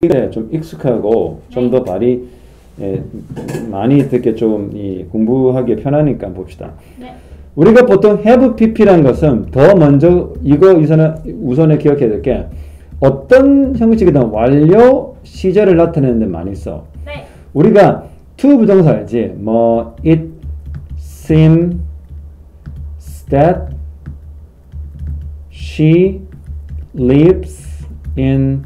이게 좀 익숙하고 좀더 발이 예, 많이 듣게 좀 이, 공부하기 편하니까 봅시다. 네. 우리가 보통 have pp라는 것은 더 먼저 이거 우선에, 우선에 기억해야 될 게 어떤 형식이든 완료 시제를 나타내는 데 많이 써. 네. 우리가 to 부정사 알지? 뭐 it seems that she lives in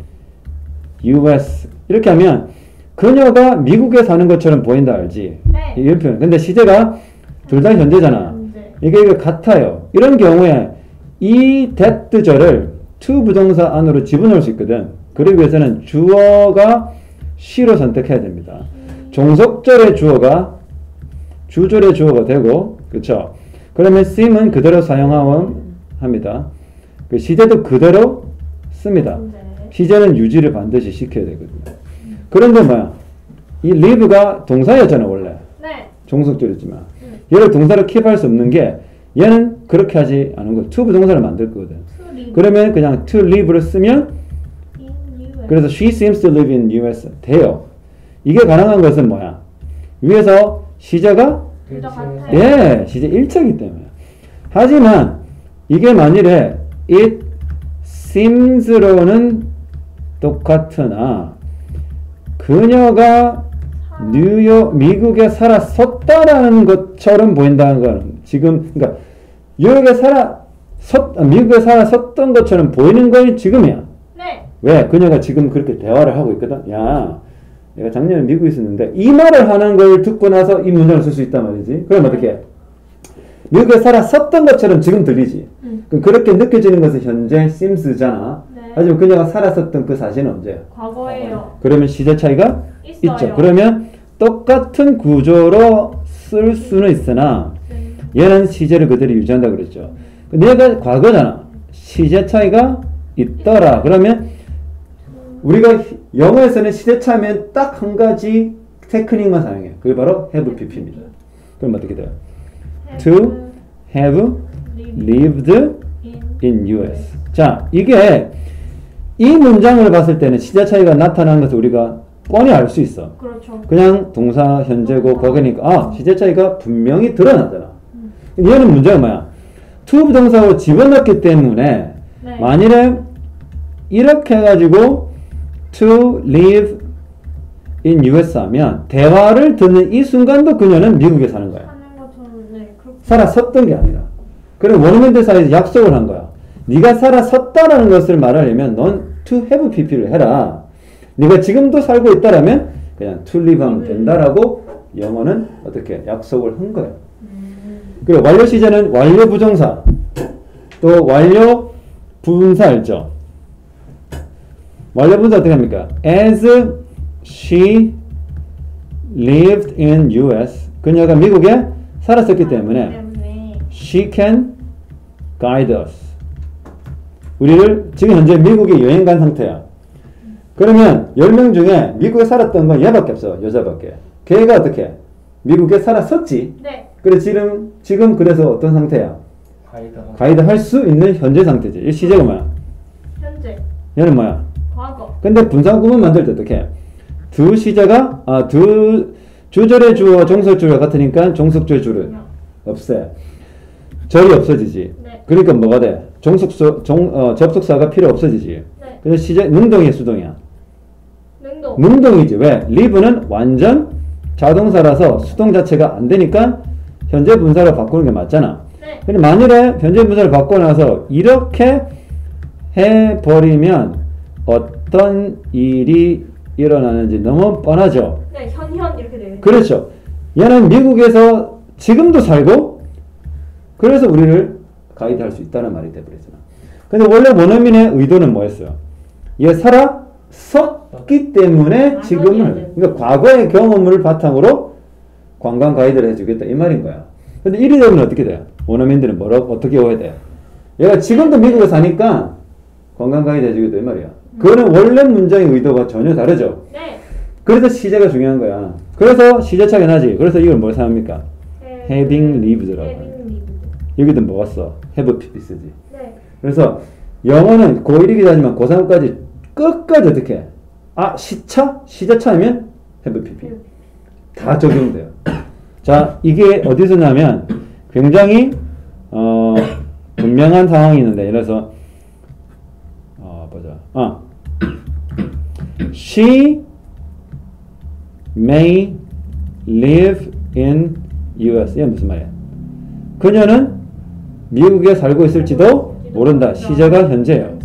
US 이렇게 하면 그녀가 미국에 사는 것처럼 보인다 알지? 네. 이런 표현. 근데 시제가 둘 다 현재잖아. 네. 이게 이게 같아요. 이런 경우에 이 that절을 to 부정사 안으로 집어넣을 수 있거든. 그러기 위해서는 주어가 she로 선택해야 됩니다. 종속절의 주어가 주절의 주어가 되고, 그렇죠? 그러면 seem은 그대로 사용하면 합니다. 그 시제도 그대로 씁니다. 네. 시제는 유지를 반드시 시켜야 되거든요. 그런데 뭐야? 이 live가 동사였잖아 원래. 네. 종속절이지만 음. 얘를 동사로 킵할 수 없는 게 얘는 그렇게 하지 않은 거. to 부동사를 만들 거거든. 그러면 그냥 to live를 쓰면. 그래서 she seems to live in US 돼요. 이게 가능한 것은 뭐야? 위에서 시제가. 예, 시제 일자이기 때문에. 하지만 이게 만일에 it seems로는 똑같으나 그녀가 뉴욕 미국에 살았었다라는 것처럼 보인다는 건 지금 그러니까 뉴욕에 살아 섰 아, 미국에 살았었던 것처럼 보이는 건 지금이야. 네. 왜? 그녀가 지금 그렇게 대화를 하고 있거든. 야, 내가 작년에 미국에 있었는데 이 말을 하는 걸 듣고 나서 이 문장을 쓸 수 있단 말이지. 그럼 어떻게? 해? 미국에 살았었던 것처럼 지금 들리지. 음. 그럼 그렇게 느껴지는 것은 현재 심스잖아. 네. 하지만 그녀가 살았었던 그 사실은 언제야? 과거예요. 그러면 시제 차이가 있어요. 있죠. 그러면 똑같은 구조로 쓸 수는 있으나 네. 얘는 시제를 그대로 유지한다 그랬죠. 얘가 과거잖아. 시제 차이가 있더라. 그러면 우리가 영어에서는 시제 차이면 딱 한 가지 테크닉만 사용해. 그게 바로 have pp입니다. 그럼 어떻게 돼요? To have lived in US. 자, 이게 이 문장을 봤을 때는 시제 차이가 나타나는 것을 우리가 뻔히 알 수 있어. 그렇죠. 그냥 동사 현재고 과거니까 아 시제 차이가 분명히 드러나잖아. 얘는 문제가 뭐야? to 부동사로 집어넣기 때문에 네. 만일에 이렇게 해가지고 to live in US 하면 대화를 듣는 이 순간도 그녀는 미국에 사는 거야. 하는 것처럼 네. 살아섰던 게 아니라. 그럼 원어민들 사이에서 약속을 한 거야. 네가 살아섰다라는 것을 말하려면 넌 to have pp를 해라. 네가 지금도 살고 있다라면 그냥 to live 하면 된다라고 영어는 어떻게 약속을 한 거야. 그리고 완료 시제는 완료 부정사 또 완료 분사 알죠? 완료 분사 어떻게 합니까? As she lived in US 그녀가 미국에 살았었기 때문에 she can guide us. 우리를 지금 현재 미국에 여행 간 상태야. 그러면 10명 중에 미국에 살았던 건 얘밖에 없어. 여자밖에. 걔가 어떻게? 미국에 살았었지. 네. 그래 지금 지금 그래서 어떤 상태야? 가이드하고 가이드 할 수 있는 현재 상태지. 이 시제가 뭐야? 현재 얘는 뭐야? 과거 근데 분사구문 만들 때 어떻게? 해? 두 시제가 아두 주절의 주어 종속주어가 같으니까 종속주의 주를 없애. 절이 없어지지. 네. 그러니까 뭐가 돼? 종속서 종 어, 접속사가 필요 없어지지. 네. 그래서 시제 능동이야 수동이야. 능동 능동이지. 왜? live는 완전 자동사라서 수동 자체가 안 되니까 현재 분사로 바꾸는 게 맞잖아. 네. 근데 만일에 현재 분사를 바꿔 나서 이렇게 해 버리면 어떤 일이 일어나는지 너무 뻔하죠. 네. 현현 이렇게 돼요. 그렇죠. 얘는 미국에서 지금도 살고 그래서 우리를 가이드할 수 있다는 말이 돼버리잖아. 근데 원래 원어민의 의도는 뭐였어요? 얘 살아 섰기 때문에 아, 지금을 그러니까 과거의 경험을 바탕으로 관광 가이드를 해주겠다 이 말인 거야. 근데 이리 되면 어떻게 돼요? 원어민들은 뭐라고 어떻게 오해돼요? 얘가 지금도 미국에 사니까 관광 가이드 해주겠다 이 말이야. 그거는 원래 문장의 의도가 전혀 다르죠. 네. 그래서 시제가 중요한 거야. 그래서 시제 차이가 나지. 그래서 이걸 뭘 사용합니까? 네. having lived라고. 여기도 뭐가 써? have pp 쓰지. 네. 그래서 영어는 고1이기도 하지만 고3까지 끝까지 어떻게 해? 아 시차? 시제차이면 have pp. 다 적용돼요. 자, 이게 어디서 나면 굉장히 어, 분명한 상황이 있는데 이래서 어, 보자. 아, she may live in U.S. 이게 무슨 말이야? 그녀는 미국에 살고 있을지도 모른다. 시제가 현재예요.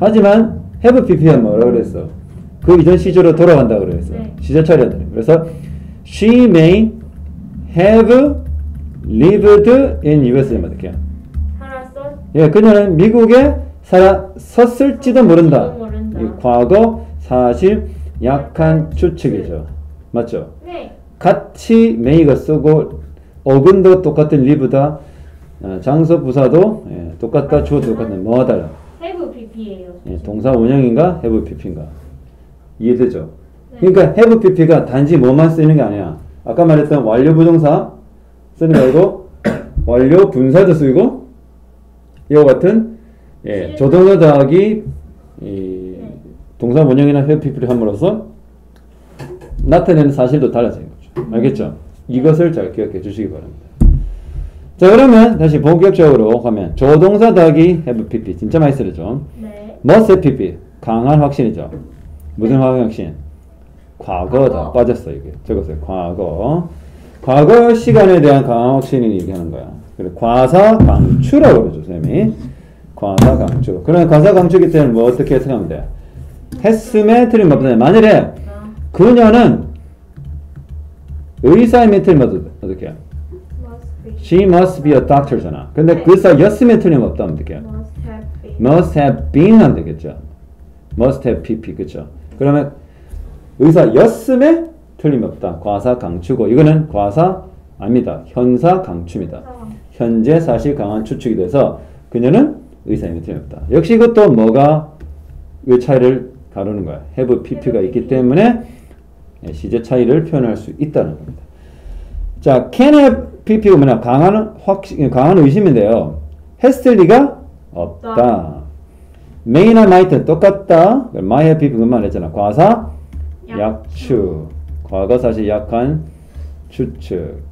하지만 have pp가 뭐라 그랬어? 그 이전 시제로 돌아간다 그랬어. 네. 시제 처리한다. 그래서 she may have lived in US에 어떻게? 살았어. 예, 그녀는 미국에 살았었을지도 모른다. 모른다. 이 과거 사실 약한 추측이죠. 맞죠? 네. 같이 may가 쓰고 어근도 똑같은 live다. 어, 장소 부사도 예, 똑같다. 주어도 똑같은 뭐가 달라? have pp예요. 예, 동사 원형인가 have pp인가 이해되죠? 네. 그러니까 have pp가 단지 뭐만 쓰는 게 아니야. 아까 말했던 완료 부정사 쓰는 게 아니고 완료 분사도 쓰이고 이와 같은 예, 조동사 더하기 이 네. 동사 원형이나 have pp를 함으로써 나타내는 사실도 달라지는 거죠. 알겠죠? 이것을 잘 기억해 주시기 바랍니다. 자 그러면 다시 본격적으로 가면 조동사 더하기 have pp 진짜 많이 쓰죠. 네. must have pp 강한 확신이죠. 무슨 강한 확신? 과거다 과거. 빠졌어 이게 적었어요. 과거 과거 시간에 대한 강한 확신이 얘기하는 거야. 그래 과사 강추라고 그러죠 쌤이 과사 강추. 그러면 과사 강추기 때문에 뭐 어떻게 해석하면 돼? 했음에 틀림없다. 만일에 아, 그녀는 의사임에 틀림없다. 어떻게? 해? must be. She must be a doctor잖아. 근데 네. 그 사였음에 틀림없다 하면? 해? must have been. must have been 하면 되겠죠. must have pp 그쵸? 그러면 의사 였음에 틀림없다. 과사 강추고 이거는 과사 아닙니다. 현사 강추입니다. 현재 사실 강한 추측이 돼서 그녀는 의사임에 틀림없다. 역시 이것도 뭐가 의 차이를 가르는 거야. have pp가 있기 때문에 시제 차이를 표현할 수 있다는 겁니다. 자, can have pp가 뭐냐? 강한 확신, 강한 의심인데요. 했을 리가 없다. 없다. may나 might는 똑같다. have pp 그만 했잖아. 과사 약추. 약추. 과거 사실 약한 추측.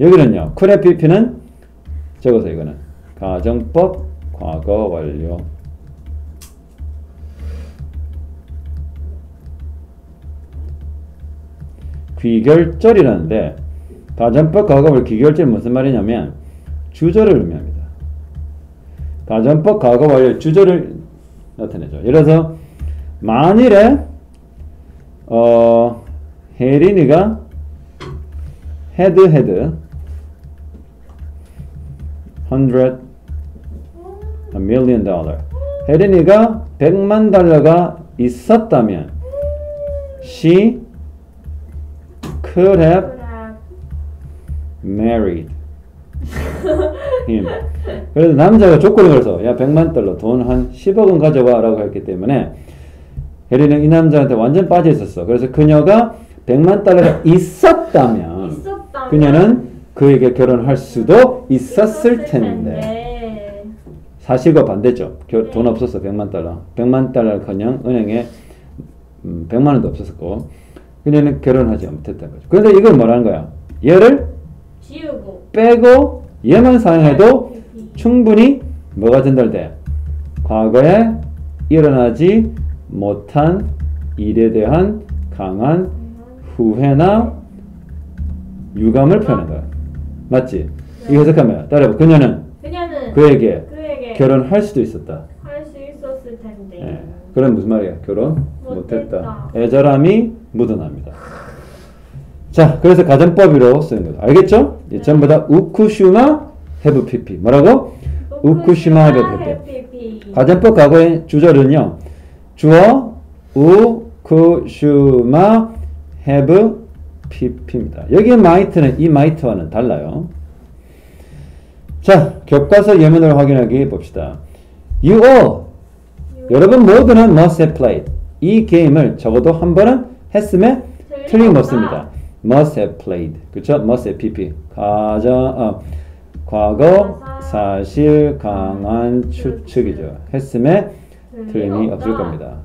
여기는요. have pp는 적어서 이거는 가정법 과거 완료. 귀결절이라는데 가정법 과거를 귀결절 무슨 말이냐면 주절을 의미합니다. 가정법 과거 완료 주절을 나타내죠. 예를 들어서 만일에 어 혜린이가 had had 100 a million dollar 혜린이가 100만 달러가 있었다면 she could have. Married him. 그래서 남자가 조건을 걸어서 야 100만 달러 돈 한 10억은 가져와 라고 했기 때문에 혜리는 이 남자한테 완전 빠져 있었어. 그래서 그녀가 100만 달러가 있었다면 있었다면. 그녀는 그에게 결혼할 수도 있었을 텐데 사실과 반대죠. 겨- 네. 돈 없었어 100만 달러. 100만 달러커녕 은행에 음, 100만 원도 없었고 그녀는 결혼하지 못했다는 거죠. 그런데 이걸 뭐라는 거야? 얘를 지우고. 빼고 얘만 사용해도 충분히 뭐가 전달돼? 과거에 일어나지 못한 일에 대한 강한 후회나 유감을 표현한 거야. 맞지? 이 해석하면 따라해봐. 그녀는 그녀는 그에게 그에게 결혼할 수도 있었다. 할 수 있었을 텐데. 예. 그럼 무슨 말이야? 결혼. 못했다. 애절함이 묻어납니다. 자, 그래서 가정법으로 쓰는 거죠. 알겠죠? 이 전부 다 우쿠슈마 have pp. 뭐라고? 우쿠시마 have pp. 가정법 과거의 주절은요. 주어 우쿠슈마 have pp입니다. 여기 might는 이 might와는 달라요. 자, 교과서 예문을 확인하기 봅시다. You all 여러분 모두는 must have played. 이 게임을 적어도 한 번은 했음에 틀림없습니다. Must have played. 그쵸? must have pp. 가정, 어, 과거 사실 강한 추측이죠. 했음에 틀림이 없을 겁니다.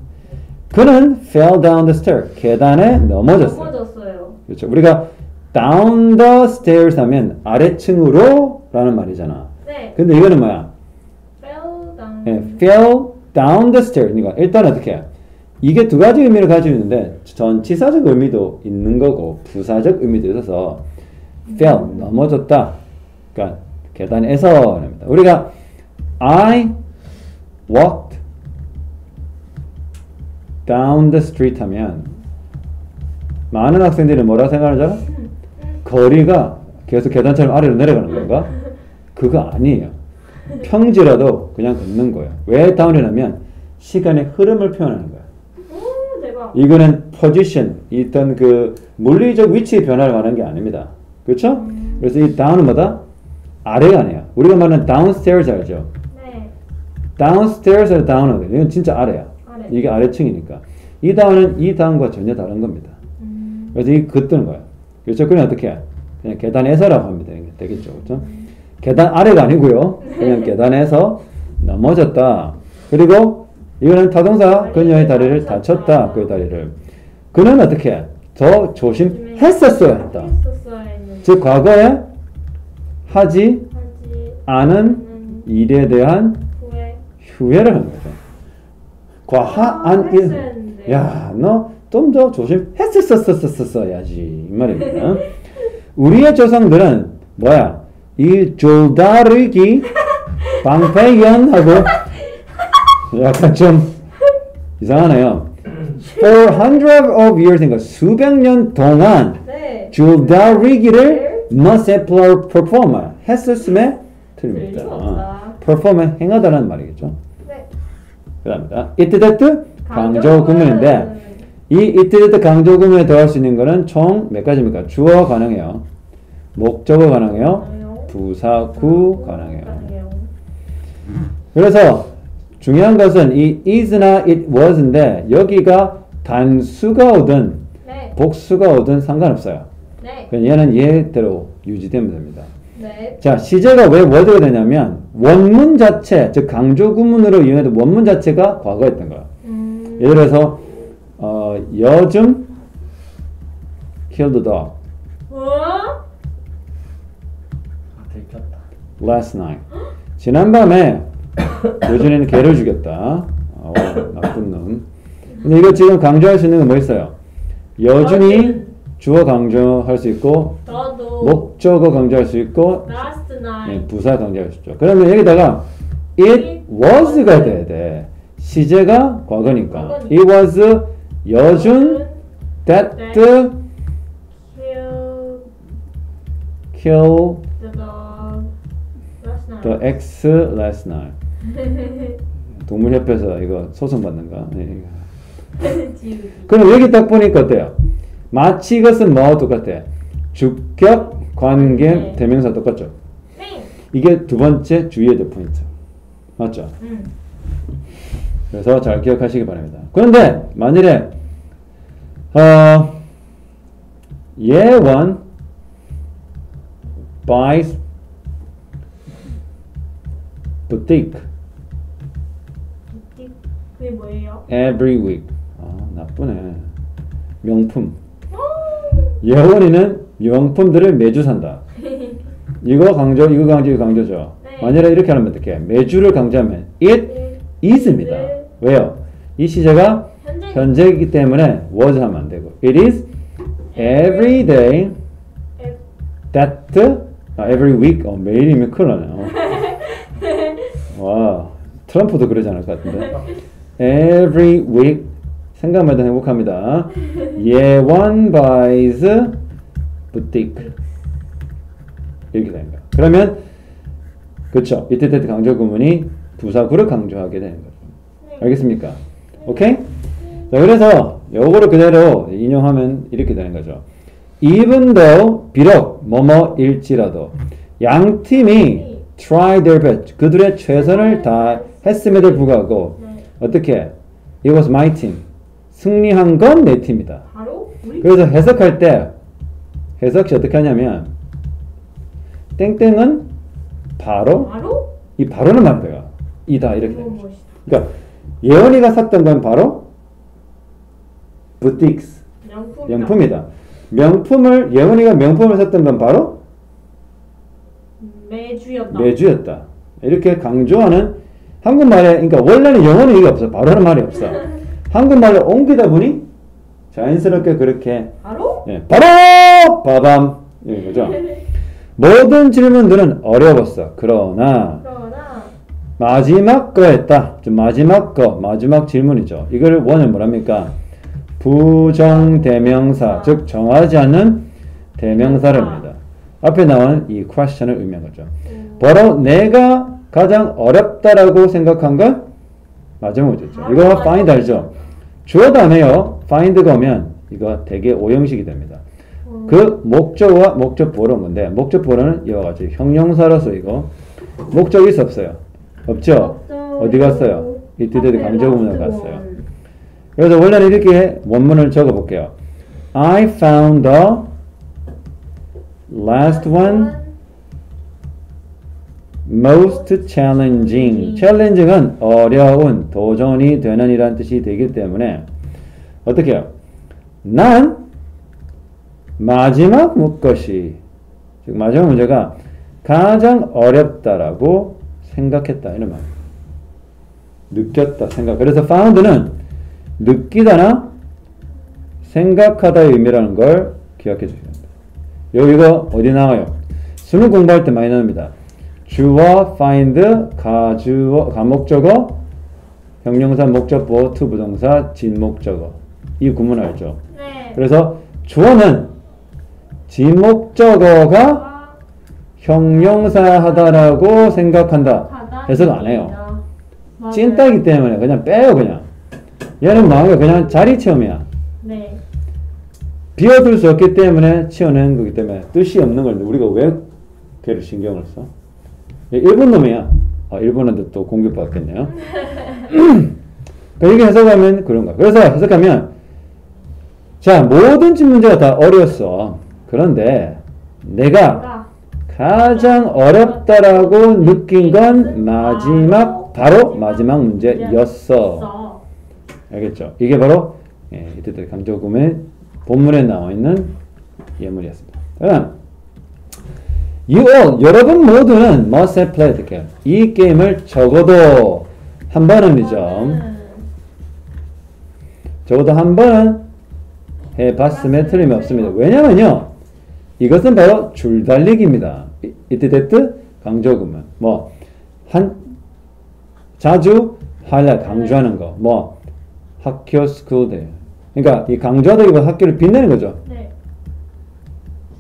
그는 fell down the stair. 계단에 넘어졌어요. 넘어졌어요. 그렇죠. 우리가 down the stairs 하면 아래층으로 라는 말이잖아. 네. 근데 이거는 뭐야? fell down. 예, fell down the stairs. 그러니까 일단 어떻게 해? 이게 두 가지 의미를 가지고 있는데 전치사적 의미도 있는 거고 부사적 의미도 있어서 fell 넘어졌다. 그러니까 계단에서입니다. 우리가 I walked down the street 하면 많은 학생들이 뭐라 생각하잖아? 거리가 계속 계단처럼 아래로 내려가는 건가? 그거 아니에요. 평지라도 그냥 걷는 거예요. 왜 다운이냐면 시간의 흐름을 표현하는. 이거는 포지션, 어떤 그 물리적 위치의 변화를 말하는 게 아닙니다. 그렇죠? 그래서 이 다운은 뭐다? 아래가 아니야. 우리가 말하는 downstairs 알죠? 네. downstairs에서 이건 진짜 아래야. 아래. 이게 아래층이니까. 이 다운은 이 다운과 전혀 다른 겁니다. 음. 그래서 이 긋는 거야. 그렇죠? 그냥 어떻게 해? 그냥 계단에서라고 되는- 되겠죠. 그렇죠? 계단 아래가 아니고요. 그냥 계단에서 넘어졌다. 그리고 이거는 타동사 그녀의 다리를 다쳤다. 그의 다리를. 그는 어떻게 해? 더 조심했었어야 했다. 즉 과거에 하지 않은 일에 대한 후회를 하는 거죠. 과한 아, 일. 야, 너 좀 더 조심했었었었었어야지 이 말입니다. 우리의 조상들은 뭐야? 이 조다르기 방패연하고 약간 좀 이상하네요. For hundred of years, 그러니까 수백 년 동안 네. 줄다리기를 must have perform 했었음에 틀립니다. 틀림없다. perform 행하다는 말이겠죠. 네. 그다음입니다. it that 강조 구문인데 이 that 강조 구문에 더할 수 있는 거는 총 몇 가지입니까? 주어 가능해요. 목적어 가능해요. 부사구. 가능해요. 그래서 중요한 것은 이 is나 it was인데 여기가 단수가 오든 네. 복수가 오든 상관없어요. 네. 얘는 얘대로 유지되면 됩니다. 네. 자, 시제가 왜 was가 되냐면 원문 자체, 즉 강조 구문으로 이용해도 원문 자체가 과거였던 거야. 음. 예를 들어서 어, 여즘 killed the dog 어? 아, 들켰다. last night. 지난밤에 요준이는 개를 죽였다. 어, 나쁜 놈. 근데 이거 지금 강조할 수 있는 건 뭐 있어요? 여준이 여준. 주어 강조할 수 있고 목적어 강조할 수 있고 네. 부사 강조할 수 있죠. 그러면 여기다가 it was가 돼야 돼. 시제가 과거니까. it was 여준 that Kill the X last night. 동물협회에서 이거 소송? 네. 지우기. 그럼 여기 딱 보니까 어때요? 마치 이것은 뭐와 똑같아? 주격, 관계, 네. 대명사 똑같죠? 네. 이게 두 번째 될 포인트. 맞죠? 음. 그래서 잘 기억하시기 바랍니다. 그런데 만일에 어, 예원 buys boutique 그게 뭐예요? every week. 아, 나쁘네. 명품. 오! 예원이는 명품들을 매주 산다. 이거 강조, 이거 강조, 이거 강조죠. 네. 만약에 이렇게 하면 어떡해? 매주를 강조하면 it 네. is입니다. 네. 왜요? 이 시제가 현재 현재 이기 때문에 was 하면 안 되고 it is every day 에- that 아, every week 어, 매일이면 큰일 나네요. 와 트럼프도 그러지 않을 것 같은데 every week 해도 행복합니다. 예원 buys boutique 이렇게 되는 거야. 그러면 그렇죠. 때 강조 구문이 부사구를 강조하게 되는 거죠. 알겠습니까? 오케이? 자, 그래서 요거를 그대로 인용하면 이렇게 되는 거죠. Even though 비록 뭐뭐일지라도 양 팀이 try their best 그들의 최선을 다 했음에도 불구하고 네. 어떻게 it was my team 승리한 건 내 팀이다. 바로 우리 그래서 해석할 때 해석시 어떻게 하냐면 땡땡은 바로 바로 이 바로는 말이야 이다 이렇게. 멋있다. 그러니까 예언이가 샀던 건 바로 명품. 명품이다. 명품을 예원이가 명품을 샀던 건 바로 매주였다. 매주였다. 이렇게 강조하는 한국말에 그러니까 원래는 영어는 이게 없어. 바로 하는 말이 없어. 한국말로 옮기다 보니 자연스럽게 그렇게 바로 예, 바로 바밤 이런 거죠. 모든 질문들은 어려웠어. 그러나 그러나 마지막 거였다. 좀 마지막 거, 마지막 질문이죠. 이걸 원을 뭐랍니까? 부정 대명사, 즉 정하지 않는 대명사를 합니다. 앞에 나온 이 question을 의미한 거죠. 음, 바로 내가 가장 어렵다라고 생각한 건 마지막 문제죠. 이거 find 알죠? 주어 다음에요. find가 오면 이거 되게 오형식이 됩니다. 음, 그 목적어와 목적보로 온 건데 목적보로는 이와 같이 형용사로서 이거 목적이 있어 없어요? 없죠? 어디 갔어요? 이때들이 강조구문으로 갔어요. 그래서 원래는 이렇게 원문을 적어 볼게요. I found the last one most challenging. challenging은 어려운, 도전이 되는 이란 뜻이 되기 때문에 어떻게 해요? 난 마지막 것이 즉 마지막 문제가 가장 어렵다라고 생각했다 이런 말. 느꼈다 생각. 그래서 found는 느끼다나 생각하다의 의미라는 걸 기억해 됩니다. 여기가 어디 나와요? 수능 공부할 때 많이 나옵니다. 주어, find, 가주어, 가목적어, 형용사, 목적보, to 부동사, 진목적어. 이 구문 알죠? 네. 그래서 주어는 진목적어가 아, 형용사하다라고 생각한다. 해석 안 해요. 찐따기 때문에 그냥 빼요 그냥. 얘는 뭐하게 그냥 자리 체험이야. 네. 비워둘 수 없기 때문에 치워낸 거기 때문에 뜻이 없는 걸 우리가 왜 걔를 신경을 써? 얘 일본 놈이야. 아, 일본한테 또 공격받겠네요. 그러니까 이게 해석하면 그런 거야. 그래서 해석하면 자 모든 집 문제가 다 어려웠어. 그런데 내가 가 가장 어렵다라고 느낀 건 마지막 바로 마지막 문제였어. 써. 알겠죠? 이게 바로 예, 이때들 강조금의 본문에 나와 있는 예문이었습니다. 그럼 you all 여러분 모두는 must have played the game. 이 게임을 적어도 한 번은 이죠. 음, 적어도 한 번은 해봤음에 틀림이 없습니다. 왜냐면요, 이것은 바로 줄달리기입니다. 이- 이때 됐듯 강조금은 뭐 한 자주 하이라이트 강조하는 거, 뭐 학교 스쿨데. 그러니까 이 강조하다기보다 학교를 빛내는 거죠. 네.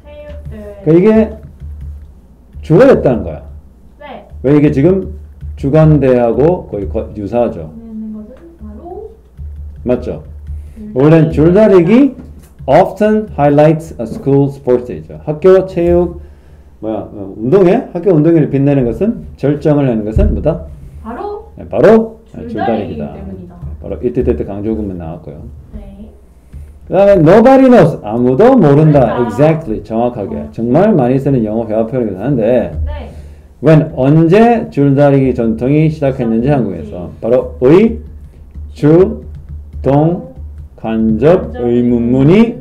체육 그러니까 이게 주가 됐다는 거야. 네. 왜 이게 지금 주간대하고 거의 거- 유사하죠. 바로 맞죠? 원래는 줄다리기 often highlights a school sports day죠. 학교 체육 뭐야 어, 운동회 학교 운동회를 빛내는 것은 결정을 하는 것은 뭐다? 바로 네, 바로 줄다리기다. 때문이다. 바로 이때 때때 강조금은 나왔고요. 네. 그다음에 nobody knows 아무도 모른다. 모른다. exactly 정확하게 정말 많이 쓰는 영어 회화 표현이긴 한데 네. when 언제 줄다리기 전통이 시작했는지 한국에서 바로 의, 주, 동, 간접 의문문이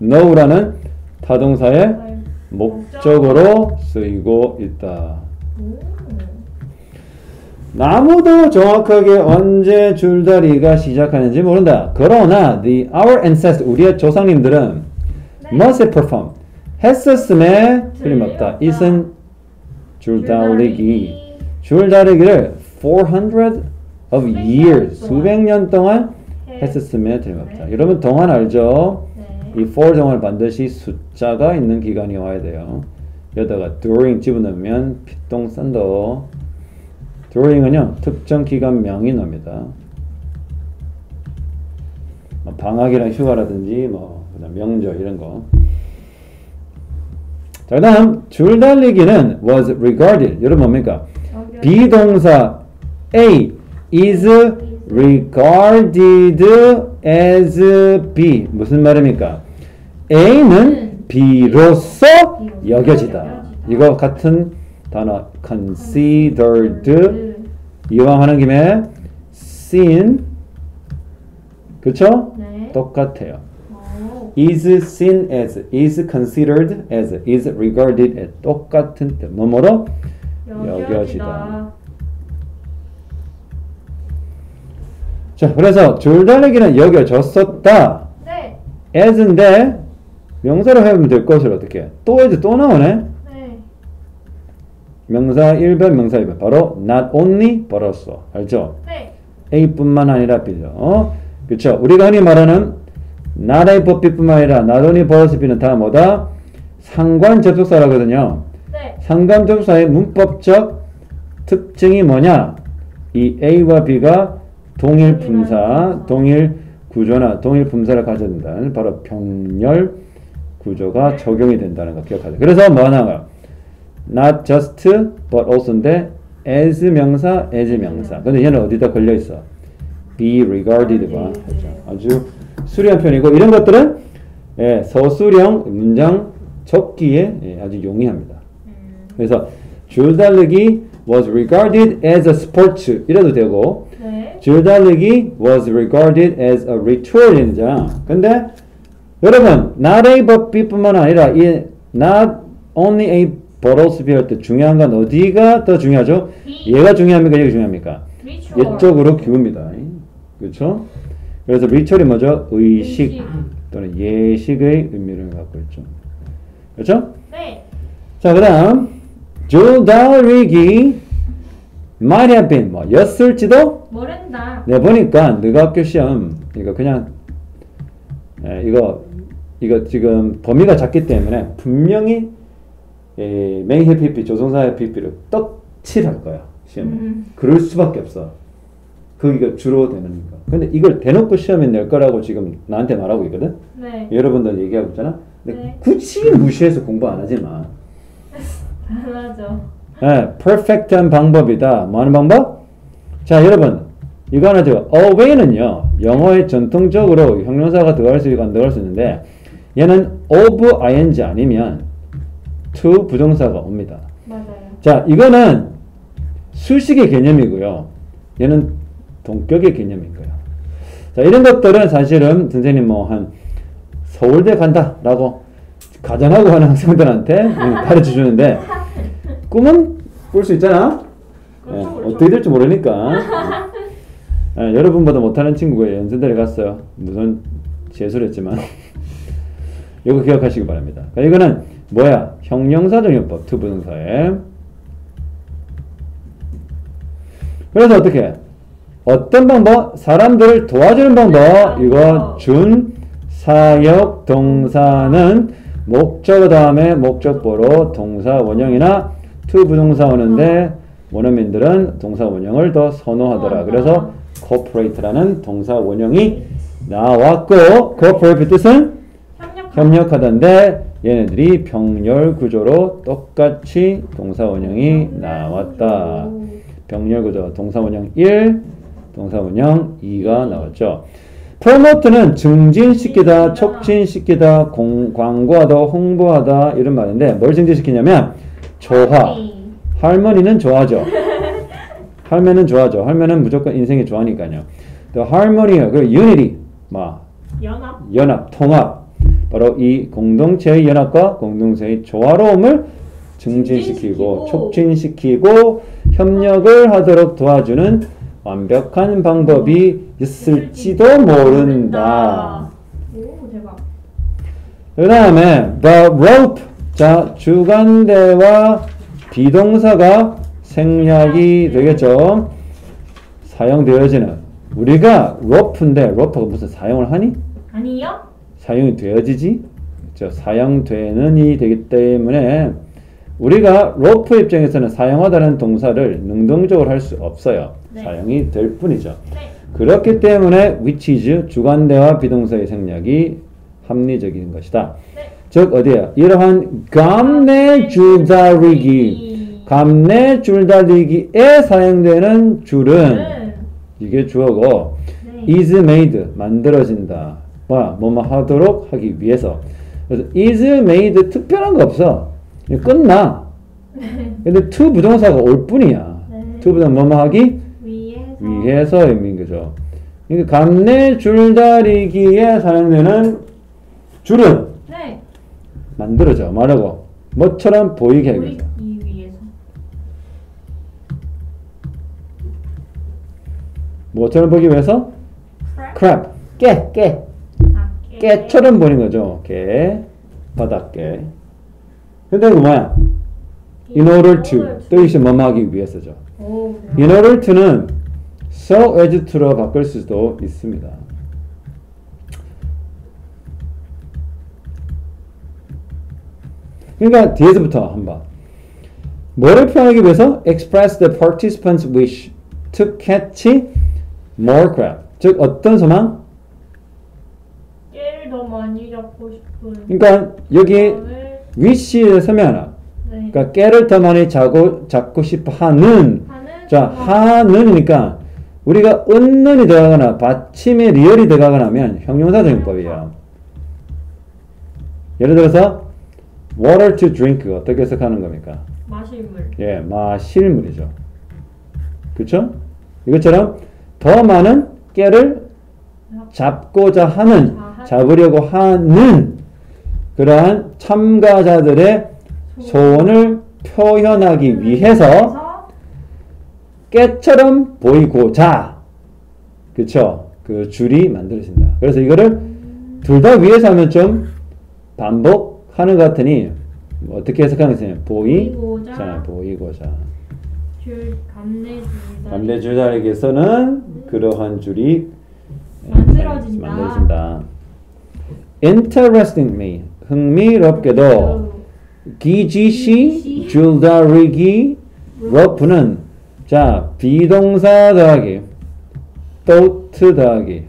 know라는 타동사의 목적으로 쓰이고 있다. 음. 아무도 정확하게 언제 줄다리가 시작하는지 모른다. 그러나 the our ancestors 우리의 조상님들은 네. must have performed 했었음에 틀림없다. 이은 줄다리기 줄다리기를 400 of years 수백 년 동안 했었음에 틀림없다. 여러분 동안 알죠? 네. 이 for 동안 반드시 숫자가 있는 기간이 와야 돼요. 여기다가 during 집어넣으면 피똥 during은요 특정 기간명이 납니다. 뭐 방학이랑 휴가라든지 뭐 명절 이런 거. 자 그다음 줄 달리기는 was regarded 여러분 뭡니까? 비동사 A is regarded as B 무슨 말입니까? A는 B로서 여겨지다. 이거 같은 단어 considered 이왕 하는 김에 seen 그쵸? 네. 네. 똑같아요. 오. is seen as, is considered as, is regarded as 똑같은 뜻. 뭐뭐로 여겨지다. 여겨지다. 자, 그래서 줄다리기는 여겨졌었다. 네. as인데 명사로 해보면 될 것을 어떻게? 또 as 또 나오네. 네. 명사 1번, 명사 2번. 바로 not only but also. 알죠? 네. A뿐만 아니라 B죠. 어? 그쵸? 우리가 흔히 말하는 not A but B뿐만 아니라 not only but also B는 다 뭐다? 상관 접속사라거든요. 네. 상관 접속사의 문법적 특징이 뭐냐? 이 A와 B가 동일 품사, 동일 구조나 동일 품사를 가져준다는 바로 병렬 구조가 적용이 된다는 거 기억하세요. 그래서 뭐 하나가 not just but also인데 as 명사, as 명사. 근데 얘는 어디다 걸려 있어? be regarded 봐. 그렇죠. 아주 수려한 편이고 이런 것들은 예, 서술형 문장 적기에 예, 아주 용이합니다. 음. 그래서 줄 달리기 was regarded as a sport 이래도 되고 네. 줄 달리기 was regarded as a ritual이잖아. 근데 여러분 not A but B뿐만 아니라 이 not only A but also B 할때 중요한 건 어디가 더 중요하죠? 얘가 중요합니까? 얘가 중요합니까? 얘쪽으로 기웁니다. 그렇죠? 그래서 리철이 뭐죠? 의식. 또는 예식의 의미를 갖고 있죠. 그렇죠? 네. 자, 그 다음 줄다리기 might have been 뭐 였을지도 모른다. 내 보니까 너가 학교 시험 이거 그냥 에, 이거 이거 지금 범위가 작기 때문에 분명히 에, 맹해 PP 조성사의 PP를 떡칠할 거야 시험에 음. 그럴 수밖에 없어 거기가 주로 되는 거 근데 이걸 대놓고 시험에 낼 거라고 지금 나한테 말하고 있거든 네. 여러분들 얘기하고 있잖아 근데 네. 굳이 무시해서 공부 안 하지 마 당연하죠. 네, perfect한 방법이다. 뭐 하는 방법? 자, 여러분. 이거 하나 죠 away는요, 영어에 전통적으로 형용사가 들어갈 수 있고 안 들어갈 수 있는데, 얘는 of ing 아니면 to 부정사가 옵니다. 맞아요. 자, 이거는 수식의 개념이고요. 얘는 동격의 개념인 거예요. 자, 이런 것들은 사실은 선생님 뭐 한 서울대 간다라고 가정하고 하는 학생들한테 가르쳐 주는데 꿈은 꿀 수 있잖아. 그렇죠. 어떻게 될지 모르니까. 예, 여러분보다 못하는 친구가 연세대를 갔어요. 무슨 재수했지만 이거 기억하시기 바랍니다. 그러니까 이거는 뭐야? 형용사적용법 to부정사에. 그래서 어떻게? 어떤 방법? 사람들을 도와주는 방법. 이거 준 사역 동사는 목적어 다음에 목적보로 동사 원형이나 to부정사 오는데 원어민들은 동사 원형을 더 선호하더라. 그래서 cooperate라는 동사 원형이 나왔고 cooperate 뜻은 협력. 협력하던데 얘네들이 병렬 구조로 똑같이 동사 원형이 나왔다. 병렬 구조 동사 원형 1, 동사 원형 2가 나왔죠. promote는 증진시키다, 촉진시키다, 공, 광고하다, 홍보하다 이런 말인데 뭘 증진시키냐면 조화. 할머니는 좋아하죠. 할매는 좋아하죠. 할매는 무조건 인생이 좋아하니까요. 또 harmony, 그 unity, 막 연합. 연합, 통합. 바로 이 공동체의 연합과 공동체의 조화로움을 증진시키고 촉진시키고 협력을 하도록 도와주는 완벽한 방법이 있을지도 모른다. 오 대박. 그 다음에 the rope. 자, 주간대와 비동사가 생략이 되겠죠. 사용되어지는. 우리가 rope인데 rope가 무슨 사용을 하니? 아니요? 사용이 되어지지? 저 사용되는이 되기 때문에 우리가 로프 입장에서는 사용하다는 동사를 능동적으로 할 수 없어요. 네. 사용이 될 뿐이죠. 네. 그렇기 때문에 which is 주관대와 비동사의 생략이 합리적인 것이다. 네. 즉 어디에요? 이러한 감내 줄다리기 감내 줄다리기에 사용되는 줄은 네. 이게 주어고 네. is made 만들어진다. 와 뭐뭐 하도록 하기 위해서. 그래서 is made 특별한 거 없어. 끝나. 근데 to 부동사가 올 뿐이야. 네. to 부동사 뭐뭐 하기. 위해서 의미인 거죠. 그러니까 감내 줄다리기에 사용되는 줄은 네. 만들어져 말하고 뭐처럼 보이게 하기 위해서. 뭐처럼 보기 위해서 crab 깨 깨. 아, 깨. 깨처럼 보이는 거죠. 깨 바닷깨. 근데 그 뭐야? In order to 뜻이 뭐뭐 하기 위해서죠. 오. In order to는 so as to로 바꿀 수도 있습니다. 그러니까 뒤에서부터 한번 뭐를 표현하기 위해서 express the participants' wish to catch more crab. 즉 어떤 소망? 더 많이 잡고 싶은. 그러니까 여기 wish에 서면 하나. 네. 그러니까 깨를 더 많이 자고 잡고 싶어 하는 하는. 자. 하는이니까 우리가 은는이 들어가거나 받침에 리얼이 들어가거나 하면 형용사 정법이에요. 예를 들어서 water to drink 어떻게 해석하는 겁니까? 마실 물. 예, 마실 물이죠. 그렇죠? 이것처럼 더 많은 깨를 잡고자 하는 잡으려고 하는 그러한 참가자들의 소원을 표현하기 위해서 깨처럼 보이고자. 그쵸? 그 줄이 만들어진다. 그래서 이거를 둘 다 위에서 하면 좀 반복하는 것 같으니 뭐 어떻게 보이자 보이고자. 보이고자. 줄 감내 줄다리기에서는 그러한 줄이 만들어진다. 만들어진다 interestingly 흥미롭게도 기지시 줄다리기 러프는 자 비동사 더하기 thought 더하기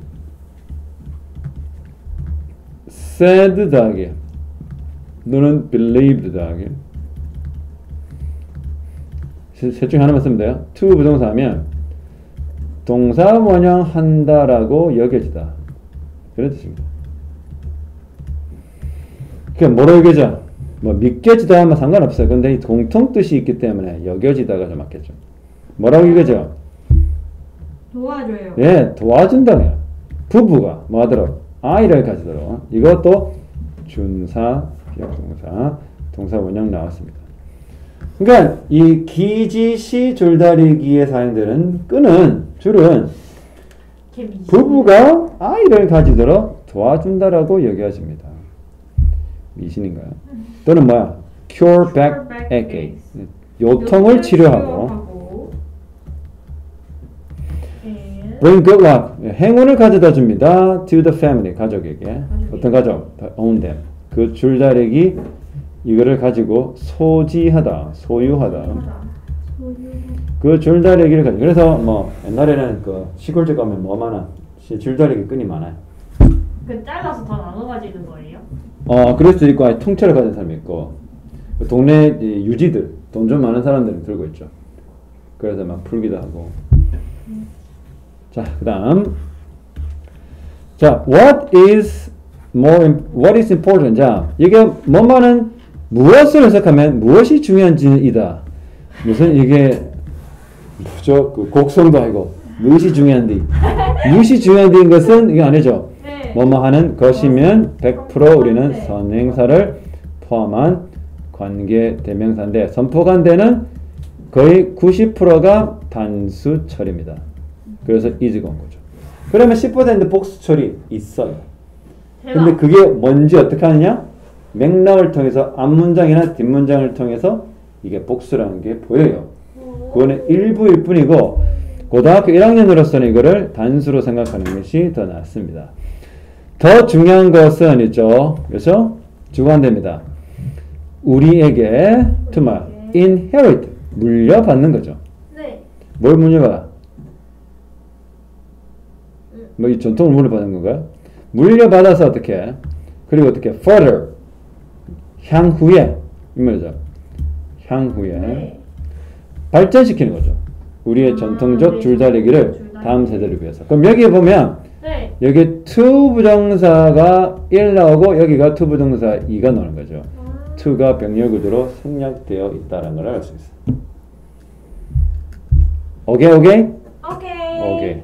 said 더하기 너는 believed 더하기. 셋 중에 하나만 쓰면 돼요. to 부동사 하면 동사 원형 한다라고 여겨지다. 그런 뜻입니다 그게 뭐로 여겨져? 뭐 믿겨지다 하면 상관없어요. 근데 이 공통 뜻이 있기 때문에 여겨지다가 좀 맞겠죠. 뭐라고 여겨져? 도와줘요. 예, 도와준다고요. 부부가 뭐 하도록 아이를 가지도록 이것도 준사, 비동사, 동사 원형 나왔습니다. 그러니까 이 기지시 줄다리기에 사용되는 끈은 줄은. 부부가 아이를 가지도록 도와준다라고 여겨집니다. 미신인가요? 또는 뭐야? Cure back ache. 요통을 치료하고 예. Bring good luck. 행운을 가져다 줍니다. To the family. 가족에게. 어떤 가족? own them. 그 줄다리기 이거를 가지고 소지하다, 소유하다. 소유. 그 줄다리기를 가지고 그래서 뭐 옛날에는 그 시골집 가면 뭐 많아? 시- 줄다리기 끈이 많아요. 그 잘라서 다 나눠 가지는 거예요? 어, 그럴 수도 있고, 아니, 통째로 가진 사람이 있고, 그 동네 이 유지들, 돈 좀 많은 사람들은 들고 있죠. 그래서 막 풀기도 하고. 자, 그 다음. 자, what is more, what is important? 자, 이게 뭐만은 무엇을 해석하면 무엇이 중요한지이다. 무슨 이게, 뭐죠? 그 곡성도 아니고, 무엇이 중요한디. 무엇이 중요한디인 것은 이게 아니죠. 네. 뭐뭐 하는 것이면 100% 우리는 선행사를 포함한 관계 대명사인데 선포관대는 거의 90%가 단수 처리입니다. 그래서 is 권고죠. 그러면 10% 복수 처리 있어요. 대박. 근데 그게 뭔지 어떻게 하느냐? 맥락을 통해서 앞문장이나 뒷문장을 통해서 이게 복수라는 게 보여요. 그거는 일부일 뿐이고 고등학교 1학년으로서는 이거를 단수로 생각하는 것이 더 낫습니다. 더 중요한 것은 있죠. 그래서 주관됩니다. 우리에게 투마 inherit 물려받는 거죠. 네. 뭘 물려받아? 뭐이 전통을 물려받는 건가요? 물려받아서 어떻게? 그리고 어떻게? further 향후에 이 말이죠. 향후에 네. 발전시키는 거죠. 우리의 아, 전통적 네. 줄다리기를 줄다리기. 다음 세대를 위해서. 그럼 여기에 보면 네. 여기 to 부정사가 1 나오고 여기가 to 부정사 2가 나오는 거죠. 아. to가 병렬 구조로 생략되어 있다는 걸 알 수 있어요. 오케이 오케이 오케이. 오케이.